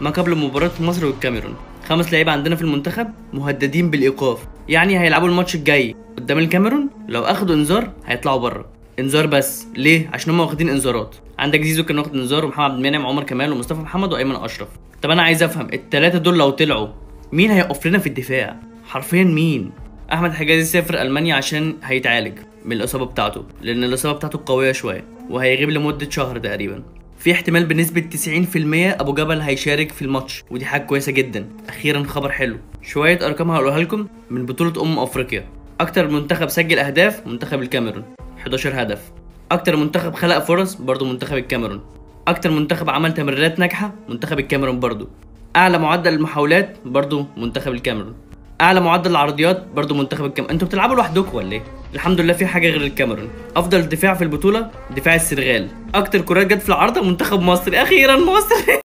ما قبل مباراة مصر والكاميرون. خمس لعيبة عندنا في المنتخب مهددين بالإيقاف. يعني هيلعبوا الماتش الجاي قدام الكاميرون. لو أخدوا إنذار هيطلعوا بره. إنذار بس. ليه؟ عشان هم واخدين إنذارات. عندك زيزو كان واخد إنذار ومحمد عبد المنعم وعمر كمال ومصطفى محمد وأيمن أشرف. طب أنا عايز أفهم التلاتة دول لو طلعوا مين هيقف لنا في الدفاع؟ حرفيا مين؟ أحمد حجازي سافر ألمانيا عشان هيتعالج من الإصابة بتاعته لأن الإصابة بتاعته قوية شوية وهيغيب لمدة شهر تقريبا. في احتمال بنسبة 90% أبو جبل هيشارك في الماتش ودي حاجة كويسة جدا. أخيرا خبر حلو. شوية أرقام هقولها لكم من بطولة أمم أفريقيا. أكتر منتخب سجل أهداف منتخب الكاميرون. 11 هدف. أكتر منتخب خلق فرص برضو منتخب الكاميرون. أكتر منتخب عمل تمريرات ناجحة منتخب الكاميرون برضو. أعلى معدل المحاولات برضو منتخب الكاميرون. أعلى معدل العرضيات برضو منتخب الكاميرون أنتوا بتلعبوا لوحدكم ولا إيه؟ الحمد لله في حاجة غير الكاميرون. أفضل دفاع في البطولة دفاع السنغال. أكتر كرات جت في العارضه منتخب مصر أخيرا مصر.